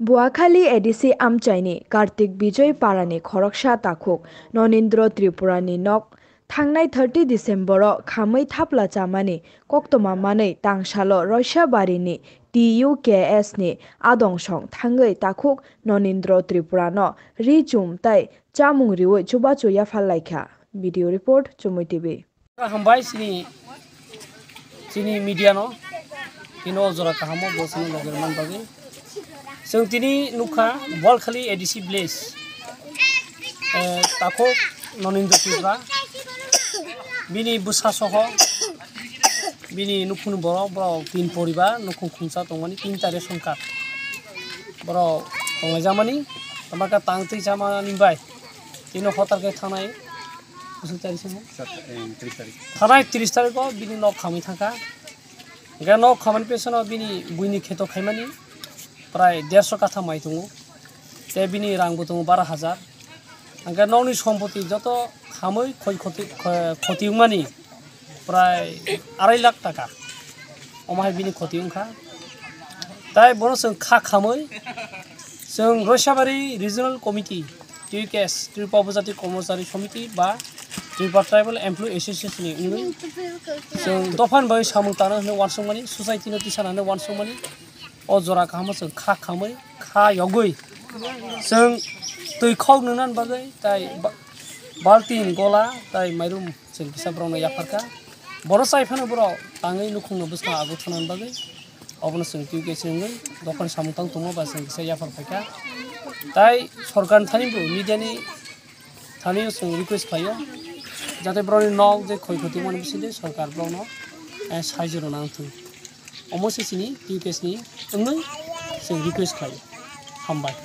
বোয়াখালী ADC আমচাইনি, কার্তিক বিজয় পারানি খরকসা তাকুক ননীন্দ্র ত্রিপুরানি নক, থাংনাই থার্টি ডিসেম্বর খামৈ থাপলা চামানি কক্তমা মানৈ তাংসালো রয়সাবাড়িনি টিইউ কে এস নি আদংসং থাঙ্গৈ তাকুক ননীন্দ্র ত্রিপুরানো রি চুম তাই চামুং রিউ চুবা চুয়া ফাল্লাইখা ভিডিও রিপোর্ট, চুমুই টিভি। হামবাই মিডিয়ানো কিনো জরা কাহামো বসনি লাগের মান বাগে जों दिनै नुखा बलखालि एडिसि ब्लेस ताखौ ननिन्द्र टिब्रा बिनि बुसा सह बिनि नुखुन बर' बर' तिन परिबार नुखुन खुंसा दंमानि तिन तारिख संकात बर' दंनाय जामानि तामाका तांतै जामानि बाय दिनो हतारखे थानाय बोसोर तारिख समाव थानाय त्रिस तारिखआव बिनि न' खामै थांखा ओमफ्राय न' खामानि पेसनाव बिनि बुइनि खेथ' खायमानि প্রাय देरस' काथा माइ दङ जे बिनि रांबो दङ बारा हाजार ओंखायनो न'नि सम्पति जत' खामै खय खति खति मानि প্রায় আড়াই লাख টাকা अमाहाय बिनि खति ओंखा তাই বড় जों खाखामै जों Roysabari regional committee T U K S Tripura উপजाति কৰ্মচাৰী সমিতি বা त्रिपुरा ट्राइबल एमप्लय एस'सियेसननि जों दफान बाय सामुं तानो होनो वानसंमानि ससाइटिनो टिसानानो वानसंमानि अ जरा खालामो जों खा खामै खा यगै जों दै खाव नोनान बागै ताइ बाल्टिन गला ताइ माइरुम जों किसा ब्रावनो याफारखा बर' साइफानो बर' ताङै नुखुंनो बुस्थु आगु थानान बागै अबनो जों टिउकेएस जोङै दफान सामुं तां दङ बा जों किसा याफार फायखा তাই সরকার থানিবো মিডিয়ানি থানিও जों रिकुवेस्ट खायो जाहाथे ब्रावनि न'आव जे ক্ষয় ক্ষতি মানে बिसोरनि सरकार ब्रावनो साहाय्य नांथों अमसेसिनि टिउकेएसनि ओङै जों रिकुवेस्ट खायो हामबाय